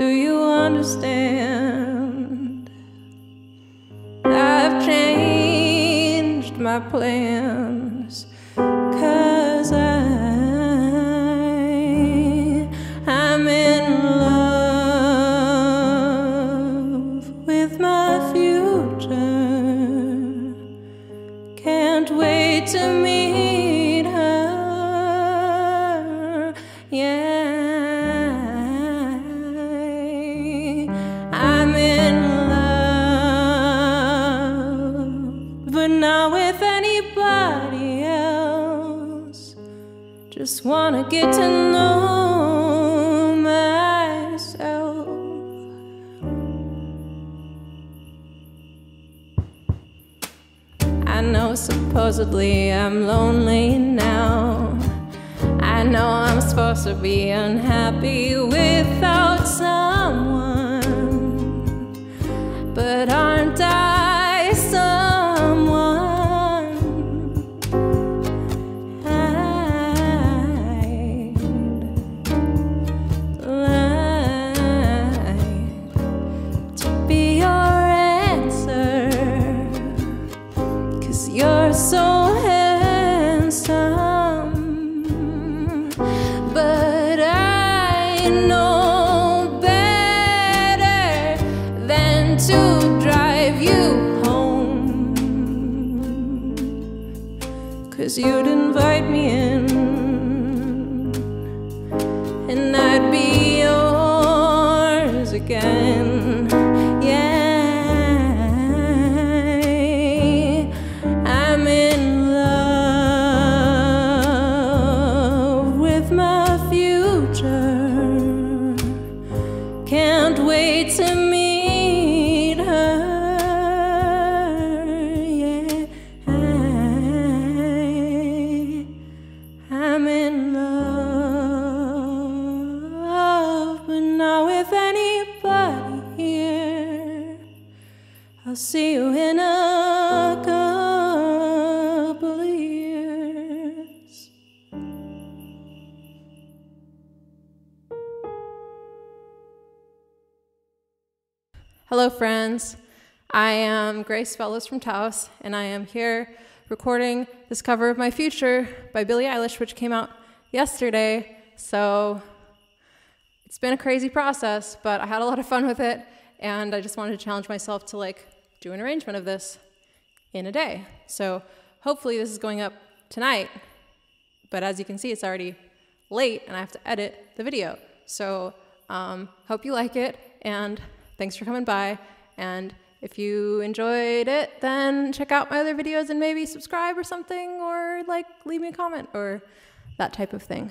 Do you understand? I've changed my plans. Cause I, I'm in love with my future. Can't wait to meet anybody else. Just wanna get to know myself. I know supposedly I'm lonely now. I know I'm supposed to be unhappy without someone. To drive you home. Cause you'd invite me in. I'm in love, but not with anybody here. I'll see you in a couple of years. Hello, friends. I am Grace Fellows from Towse, and I am here recording this cover of My Future by Billie Eilish, which came out yesterday. So it's been a crazy process, but I had a lot of fun with it, and I just wanted to challenge myself to like do an arrangement of this in a day. So hopefully this is going up tonight, but as you can see, it's already late, and I have to edit the video. So um, hope you like it, and thanks for coming by. And if you enjoyed it, then check out my other videos and maybe subscribe or something, or like leave me a comment or that type of thing.